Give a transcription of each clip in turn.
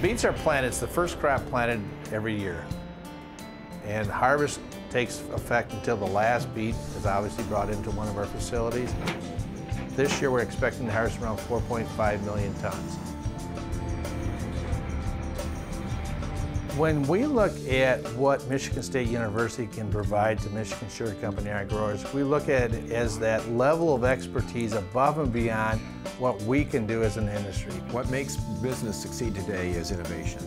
beets are planted, it's the first crop planted every year. And harvest takes effect until the last beet is obviously brought into one of our facilities. This year we're expecting to harvest around 4.5 million tons. When we look at what Michigan State University can provide to Michigan Sugar Company our growers, we look at it as that level of expertise above and beyond what we can do as an industry. What makes business succeed today is innovation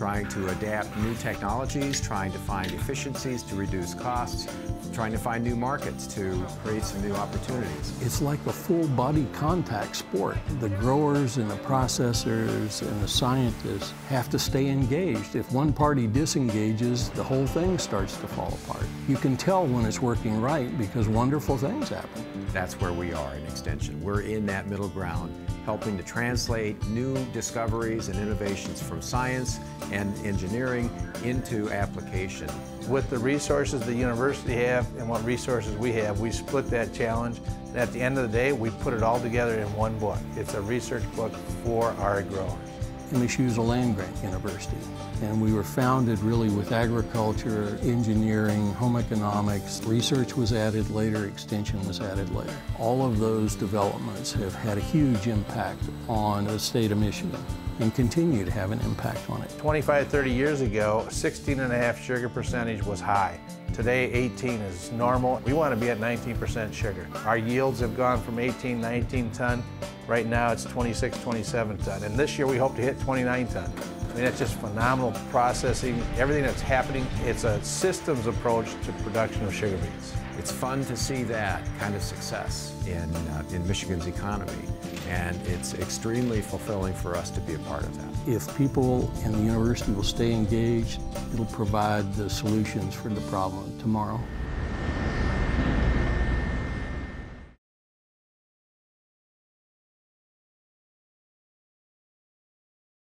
trying to adapt new technologies, trying to find efficiencies to reduce costs, trying to find new markets to create some new opportunities. It's like a full body contact sport. The growers and the processors and the scientists have to stay engaged. If one party disengages, the whole thing starts to fall apart. You can tell when it's working right because wonderful things happen. That's where we are in Extension. We're in that middle ground helping to translate new discoveries and innovations from science and engineering into application. With the resources the university have and what resources we have, we split that challenge. And at the end of the day, we put it all together in one book. It's a research book for our growers. MSU is a land-grant university, and we were founded really with agriculture, engineering, home economics. Research was added later, extension was added later. All of those developments have had a huge impact on the state of Michigan and continue to have an impact on it. 25, 30 years ago, 16 and a half sugar percentage was high. Today, 18 is normal. We want to be at 19% sugar. Our yields have gone from 18, 19 ton. Right now, it's 26, 27 ton. And this year, we hope to hit 29 ton. I mean, it's just phenomenal processing, everything that's happening. It's a systems approach to production of sugar beets. It's fun to see that kind of success in, uh, in Michigan's economy, and it's extremely fulfilling for us to be a part of that. If people in the university will stay engaged, it'll provide the solutions for the problem tomorrow.